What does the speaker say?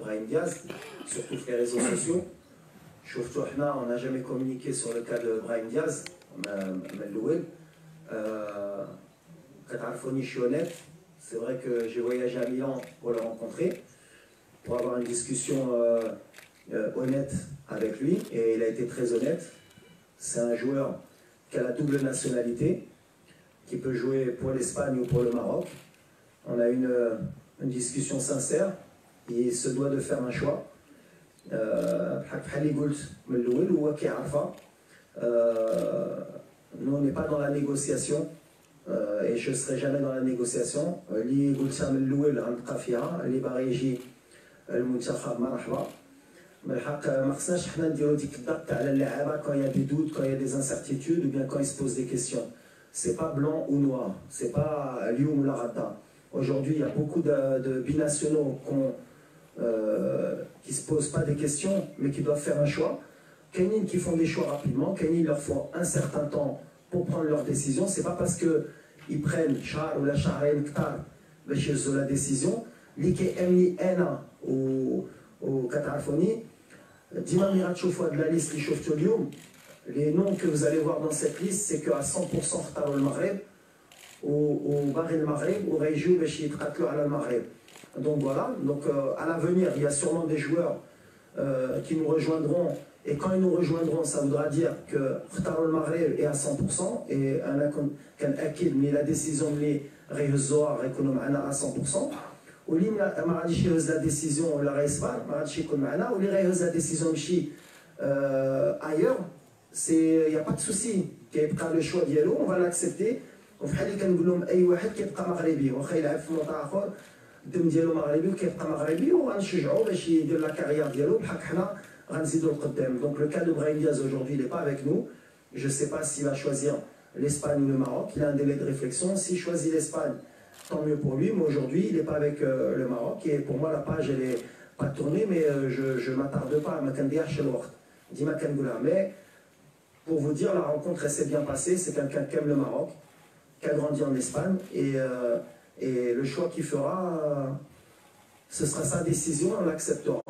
Brahim Diaz, sur les réseaux sociaux. on n'a jamais communiqué sur le cas de Brahim Diaz, Melouel. je suis honnête. C'est vrai que j'ai voyagé à Milan pour le rencontrer, pour avoir une discussion euh, euh, honnête avec lui, et il a été très honnête. C'est un joueur qui a la double nationalité, qui peut jouer pour l'Espagne ou pour le Maroc. On a une, une discussion sincère, il se doit de faire un choix. Euh, nous, on n'est pas dans la négociation et je ne serai jamais dans la négociation. اللي قلتها من الاول غنبقى فيها اللي باغي يجي المنتخب مرحبا من الحق ما خصناش حنا نديرو ديك الضغط على اللعابه quand il y a des doutes quand il y a des incertitudes ou bien quand ils se posent des questions c'est pas blanc ou noir c'est pas اليوم ولا غدا aujourd'hui il y a beaucoup de, de binationaux euh, qui se posent pas des questions mais qui doivent faire un choix كاينين qui font des choix rapidement كاينين il leur faut un certain temps pour prendre leur décision c'est pas parce que ils prennent char ou la شهرين كتار باش يهزوا la décision اللي كيأمني انا و وكتعرفوني ديما ملي غتشوفوا هاد لا ليست اللي شفتو اليوم les noms que vous allez voir dans cette liste c'est que à 100% اختاروا المغرب وباغي المغرب وغيجيو باش يتقاتلوا على المغرب donc voilà donc euh, à l'avenir il y a sûrement des joueurs euh, qui nous rejoindront et quand ils nous rejoindront, ça voudra dire que le Maghreb est à 100% et كان اكيد من la décision اللي غيهزوها غيكونوا معنا à 100% واللي ما غاديش يهز لا ديسيزيون ولا غيصبر ما غاديش يكون معنا واللي غيهز لا ديسيزيون يمشي ailleurs سي يا با دو سوسي كيبقى لو شوا ديالو اون فا لاكسبتي وفحال اللي كنقول لهم اي واحد كيبقى مغربي واخا يلعب في موطن اخر الدم ديالو مغربي وكيبقى مغربي وغنشجعو باش يدير لا كارير ديالو بحال حنا Donc le cas de Brahim Diaz aujourd'hui, il n'est pas avec nous. Je ne sais pas s'il va choisir l'Espagne ou le Maroc. Il a un délai de réflexion. S'il choisit l'Espagne, tant mieux pour lui. Mais aujourd'hui, il n'est pas avec euh, le Maroc. Et pour moi, la page, elle n'est pas tournée, mais euh, je ne m'attarde pas à Makandia Mais pour vous dire, la rencontre, s'est bien passée. C'est quelqu'un qui aime le Maroc, qui a grandi en Espagne. Et, euh, et le choix qu'il fera, ce sera sa décision, on l'acceptera.